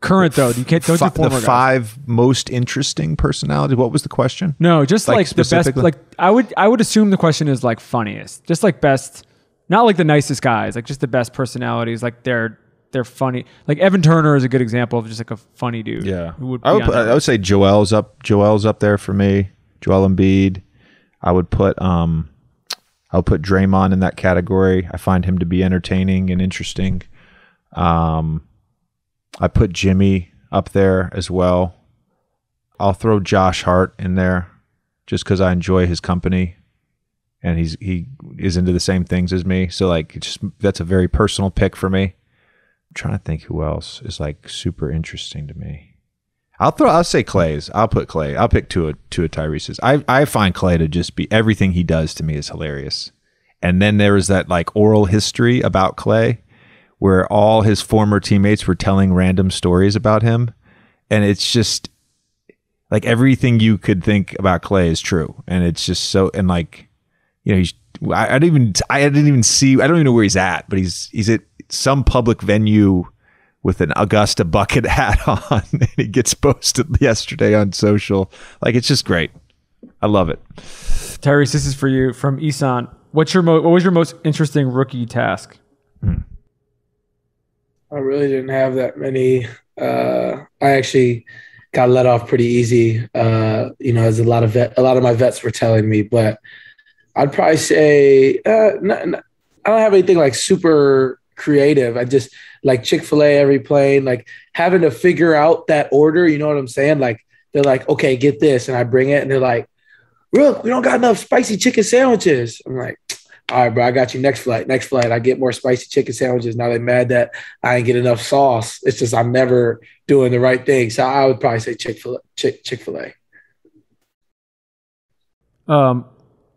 Current though, you can't don't fi- do former the guys. five most interesting personalities. What was the question? No, just Like, like, the best. Like I would, I would assume the question is like funniest, just like best, not like the nicest guys, like just the best personalities. Like they're they're funny. Like Evan Turner is a good example of just like a funny dude. Yeah, who would I would, be on put, that I would say Joel's up. Joel's up there for me. Joel Embiid. I would put um, I would put Draymond in that category. I find him to be entertaining and interesting. Um, I put Jimmy up there as well. I'll throw Josh Hart in there, just because I enjoy his company, and he's he is into the same things as me. So like, just that's a very personal pick for me. I'm trying to think who else is like super interesting to me. I'll throw. I'll say Klay's. I'll put Klay. I'll pick two of two of Tyrese's. I I find Klay to just be everything he does to me is hilarious. And then there is that like oral history about Klay, where all his former teammates were telling random stories about him, and it's just like everything you could think about Klay is true, and it's just so and like you know he's. I, I didn't even I didn't even see I don't even know where he's at, but he's he's at some public venue with an Augusta bucket *laughs* hat on, *laughs* and he gets posted yesterday on social. Like it's just great. I love it. Tyrese, this is for you from Isan. What's your mo- what was your most interesting rookie task? I really didn't have that many. Uh, I actually got let off pretty easy. Uh, you know, as a lot of vet, a lot of my vets were telling me, but I'd probably say uh, n- n- I don't have anything like super creative. I just like Chick Fil A every plane, like having to figure out that order. You know what I'm saying? Like they're like, okay, get this, and I bring it, and they're like, look, we don't got enough spicy chicken sandwiches. I'm like. All right, bro. I got you next flight. Next flight, I get more spicy chicken sandwiches. Now they're mad that I ain't get enough sauce. It's just I'm never doing the right thing. So I would probably say Chick Fil Chick Chick Fil A. Um,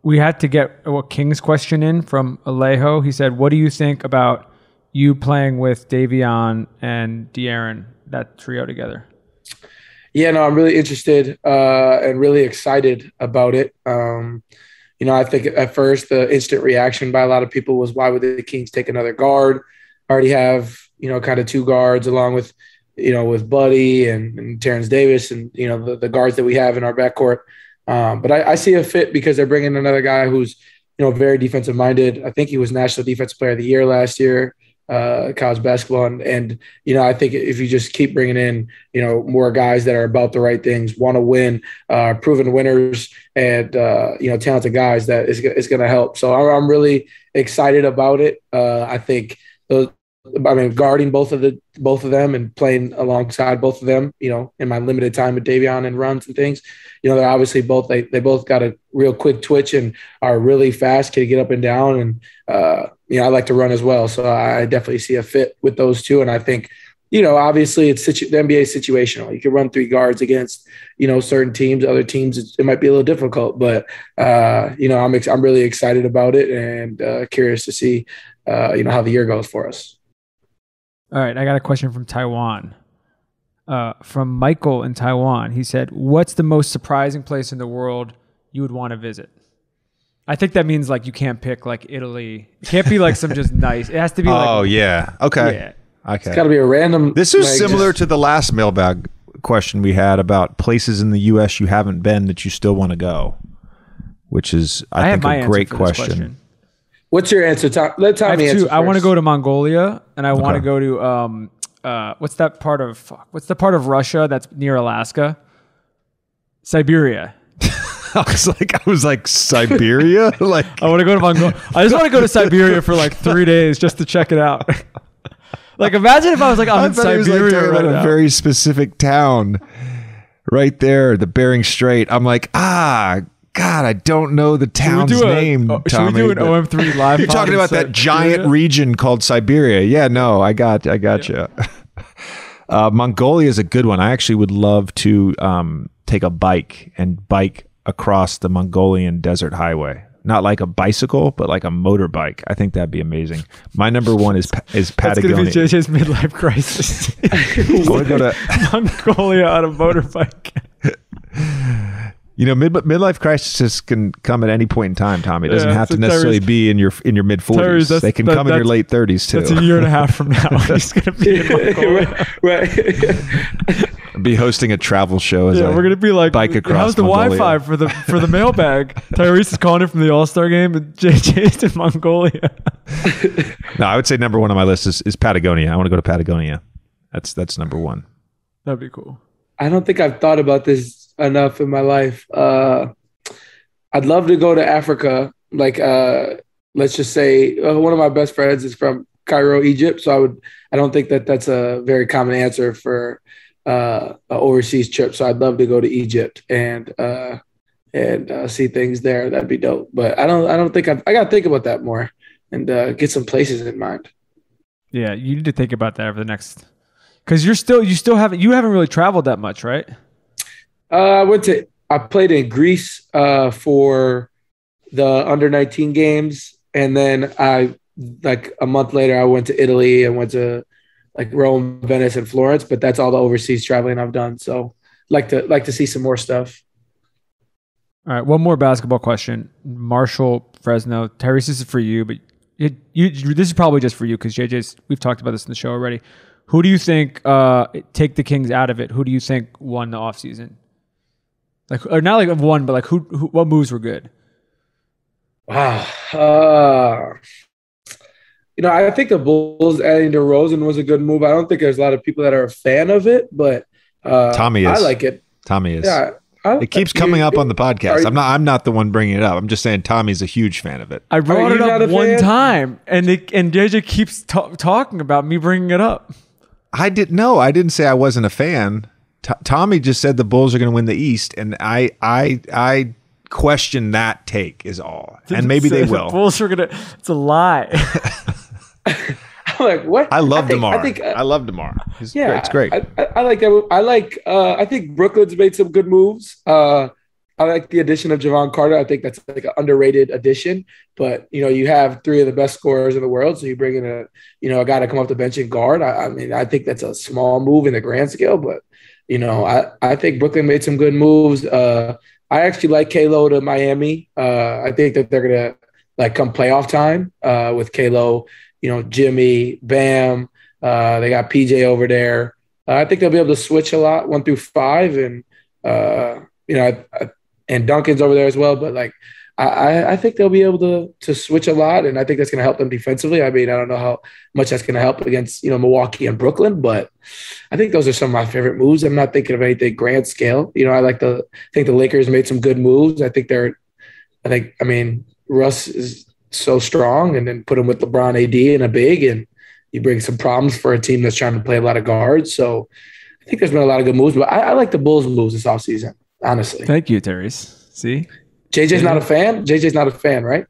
we had to get a King's question in from Alejo. He said, "What do you think about you playing with Davion and De'Aaron, that trio together?" Yeah, no, I'm really interested uh, and really excited about it. Um, you know, I think at first the instant reaction by a lot of people was, why would the Kings take another guard? Already have you know kind of two guards along with you know with Buddy and, and Terence Davis and you know the, the guards that we have in our backcourt. Um, but I, I see a fit because they're bringing another guy who's you know very defensive minded. I think he was National Defensive Player of the Year last year, uh, college basketball, and, and you know I think if you just keep bringing in you know more guys that are about the right things, want to win, uh, proven winners, and uh, you know talented guys, that is is going to help. So I'm, really excited about it. Uh, I think those. I mean, guarding both of the both of them and playing alongside both of them, you know, in my limited time with Davion and runs and things, you know, they're obviously both they they both got a real quick twitch and are really fast, can get up and down, and uh, you know, I like to run as well, so I definitely see a fit with those two, and I think you know, obviously it's situ- the NBA is situational. You can run three guards against, you know, certain teams. Other teams, it, might be a little difficult. But uh, you know, I'm ex- I'm really excited about it and uh, curious to see, uh, you know, how the year goes for us. All right, I got a question from Taiwan. Uh, from Michael in Taiwan. He said, "What's the most surprising place in the world you would want to visit?" I think that means like you can't pick like Italy. It can't be like some just *laughs* nice. It has to be like oh yeah. Okay. yeah. Okay. It's got to be a random. This is like, similar just- to the last mailbag question we had about places in the U.S. you haven't been that you still want to go, which is I, I, think a great for this question. What's your answer? Tom, let I answer. two. I want to go to Mongolia, and I want to go to um uh what's that part of fuck, what's the part of Russia that's near Alaska? Siberia. *laughs* I was like, I was like Siberia, *laughs* like I want to go to Mongolia. I just want to go to Siberia for like three days just to check it out. *laughs* like, imagine if I was like, I'm I in thought he was like Siberia talking right about a now. very specific town, right there, the Bering Strait. I'm like, ah, God, I don't know the town's a- name. oh, should we do an but- OM3 *laughs* live? You're talking in about that giant region called Siberia. Yeah, no, I got, I got you. *laughs* Uh, Mongolia is a good one. I actually would love to um, take a bike and bike across the Mongolian desert highway. Not like a bicycle, but like a motorbike. I think that'd be amazing. My number one is is *laughs* That's going to be JJ's midlife crisis. I want to go to Mongolia on a motorbike. You know, mid midlife crises can come at any point in time, Tommy. It doesn't Yeah, have to necessarily Terry's- be in your in your mid 40s. They can that- come in your late thirties too. That's a year and a half from now. *laughs* He's going to be in Mongolia. *laughs* right. Be hosting a travel show as Yeah, I we're gonna be like, bike across how's the Mongolia. Wi-Fi for the for the mailbag? *laughs* Tyrese is calling it from the All Star game, and JJ's in Mongolia. No, I would say number one on my list is, is Patagonia. I want to go to Patagonia. That's that's number one. That'd be cool. I don't think I've thought about this enough in my life. Uh, I'd love to go to Africa. Like, uh, let's just say uh, one of my best friends is from Cairo, Egypt. So I would, I don't think that that's a very common answer for uh, an overseas trip. So I'd love to go to Egypt and uh, and uh, see things there. That'd be dope. But I don't, I don't think I've, I got to think about that more and uh, get some places in mind. Yeah, you need to think about that over the next, because you're still you still haven't you haven't really traveled that much, right? Uh, I went to I played in Greece uh, for the under 19 games, and then I like a month later I went to Italy and went to like Rome, Venice, and Florence. But that's all the overseas traveling I've done. So like to like to see some more stuff. All right, one more basketball question. Marshall Fresno, Tyrese, this is for you, but it, you, this is probably just for you because JJ's. We've talked about this in the show already. Who do you think uh, take the Kings out of it? Who do you think won the offseason? Like, or not like of one, but like who, who? What moves were good? Wow. Uh, you know, I think the Bulls adding DeRozan was a good move. I don't think there's a lot of people that are a fan of it, but uh, Tommy I like it. Tommy is. Yeah. I, It keeps coming up on the podcast. you- I'm not. I'm not the one bringing it up. I'm just saying Tommy's a huge fan of it. I brought it up one fan? time, and it, and JJ keeps ta- talking about me bringing it up. I didn't know. I didn't say I wasn't a fan. T- Tommy just said the Bulls are going to win the East, and I, I, I question that take is all. And maybe they will. The will. Bulls are gonna. It's a lie. *laughs* *laughs* I'm like, what? I love think- Demar. I, I think uh, love Demar. He's Yeah, great. It's great. I, I, I like that. I like. Uh, I think Brooklyn's made some good moves. Uh, I like the addition of Jevon Carter. I think that's like an underrated addition. But you know, you have three of the best scorers in the world, so you bring in a you know a guy to come off the bench and guard. I, I mean, I think that's a small move in the grand scale, but you know, I I think Brooklyn made some good moves. Uh, I actually like K-Lo to Miami. Uh, I think that they're gonna like come playoff time uh, with K-Lo. You know, Jimmy, Bam. Uh, they got PJ over there. Uh, I think they'll be able to switch a lot, one through five, and uh, you know, I, I, and Duncan's over there as well. But like, I- I, think they'll be able to to switch a lot, and I think that's going to help them defensively. I mean, I don't know how much that's going to help against you know Milwaukee and Brooklyn, but I think those are some of my favorite moves. I'm not thinking of anything grand scale. You know, I like I think the Lakers made some good moves. I think they're, I think I mean Russ is so strong, and then put him with LeBron, AD, and a big, and you bring some problems for a team that's trying to play a lot of guards. So I think there's been a lot of good moves, but I, I like the Bulls moves this offseason, honestly. Thank you, Tyrese. See. JJ's not a fan. JJ's not a fan, right?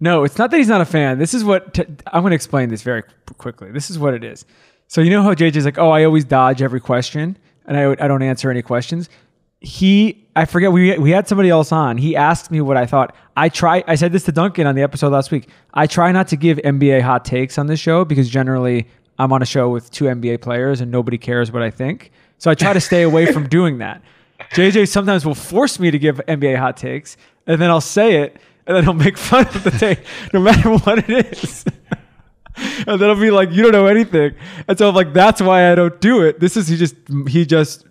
No, it's not that he's not a fan. This is what t- I'm going to explain this very quickly. This is what it is. So you know how JJ's like, oh, I always dodge every question and I, I don't answer any questions. He, I forget, we, we had somebody else on. He asked me what I thought. I try, I said this to Duncan on the episode last week. I try not to give NBA hot takes on this show because generally I'm on a show with two NBA players and nobody cares what I think. So I try to stay away from *laughs* doing that. JJ sometimes will force me to give NBA hot takes and then I'll say it and then he'll make fun of the take no matter *laughs* what it is. *laughs* and then I'll be like, you don't know anything. And so I'm like, that's why I don't do it. This is he just he just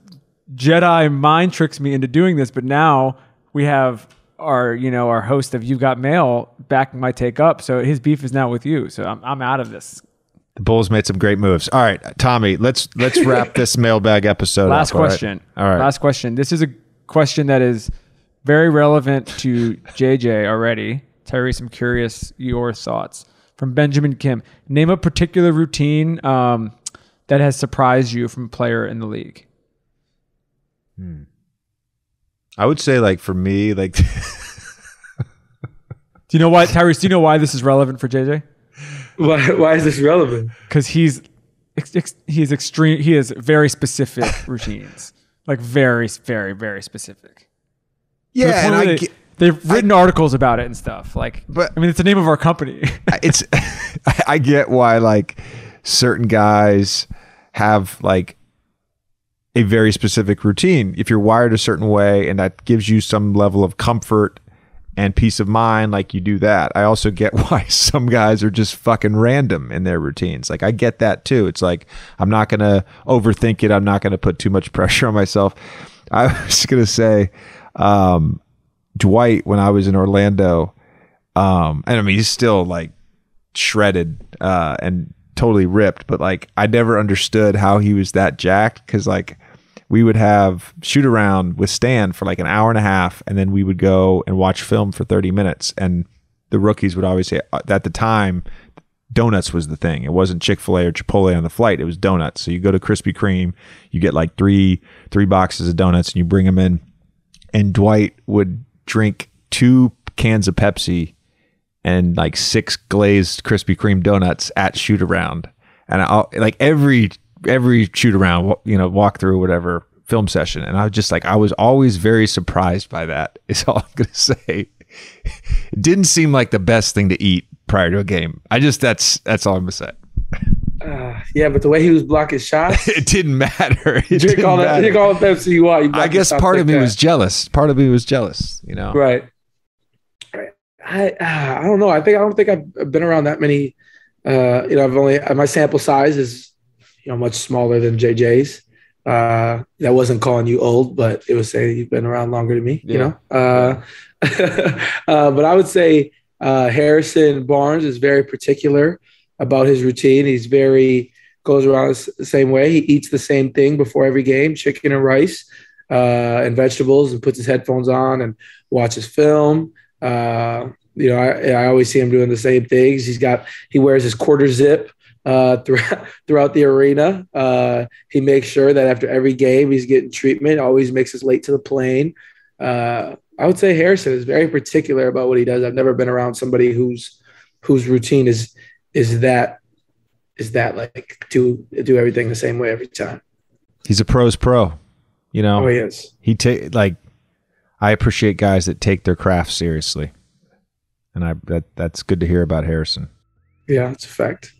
Jedi mind tricks me into doing this. But now we have our you know our host of You Got Mail backing my take up. So his beef is now with you. So I'm I'm out of this. The Bulls made some great moves. All right, Tommy, let's let's *laughs* wrap this mailbag episode. Last up, all right? question. All right. Last question. This is a question that is very relevant to *laughs* JJ already. Tyrese, I'm curious your thoughts. From Benjamin Kim. Name a particular routine um, that has surprised you from a player in the league. I would say, like for me, like *laughs* Do you know why, Tyrese? Do you know why this is relevant for JJ? Why, why is this relevant? Because he's ex- ex- he's extreme. He has very specific *laughs* routines, like very, very, very specific. Yeah, point and where I they, get, they've written articles about it and stuff. Like, But- I mean, it's the name of our company. it's *laughs* I get why like certain guys have like a very specific routine. If you're wired a certain way and that gives you some level of comfort and peace of mind, like you do that. I also get *laughs* why some guys are just fucking random in their routines. Like I get that too. It's like I'm not gonna overthink it. I'm not gonna put too much *laughs* pressure on myself. I *laughs* was gonna say, um, Dwight when I was in Orlando, um, and I mean he's still like shredded uh, and totally ripped, but like I never understood how he was that jacked because like we would have shoot around with Stan for like an hour and a half, and then we would go and watch film for thirty minutes, and the rookies would always say uh, at the time donuts was the thing. It wasn't Chick Fil A or Chipotle on the flight. It was donuts. So you go to Krispy Kreme, you get like three three boxes of donuts, and you bring them in. And Dwight would drink two cans of Pepsi and like six glazed Krispy Kreme donuts at shoot around, and I like every every shoot around, you know, walk through whatever film session, and I was just like, I was always very surprised by that. *laughs* Is all I'm gonna say. It didn't seem like the best thing to eat prior to a game. I just that's that's all I'm gonna say. Uh, yeah, but the way he was blocking shots, *laughs* It didn't matter. *laughs* It drink didn't all that, drink all the Pepsi you want. you I guess part like of me that. was jealous. Part of me was jealous. You know. right. I uh, I don't know. I think I don't think I've been around that many. Uh, you know, I've only my sample size is you know much smaller than JJ's. Uh, that wasn't calling you old, but it was saying you've been around longer than me. You know. Uh, *laughs* uh, but I would say uh, Harrison Barnes is very particular about his routine. He's very goes around the the same way. He eats the same thing before every game: chicken and rice uh, and vegetables, and puts his headphones on and watches film. Uh, you know, I, I always see him doing the same things. He's got he wears his quarter zip uh, throughout *laughs* throughout the arena. Uh, he makes sure that after every game he's getting treatment. Always makes us late to the plane. Uh, I would say Harrison is very particular about what he does. I've never been around somebody whose whose routine is is that is that like do do everything the same way every time. He's a pro's pro. You know. Oh, he is. he take like I appreciate guys that take their craft seriously, and I that that's good to hear about Harrison. Yeah, it's a fact.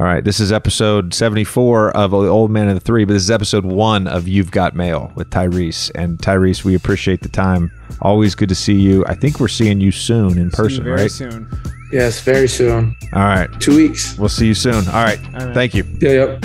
All right, this is episode seventy four of the Old Man and the Three, but this is episode one of You've Got Mail with Tyrese. And Tyrese, we appreciate the time. Always good to see you. I think we're seeing you soon in person, very right? soon. Yes, very soon. All right, Two weeks. we'll see you soon. All right, All right. thank you. Yeah, yep.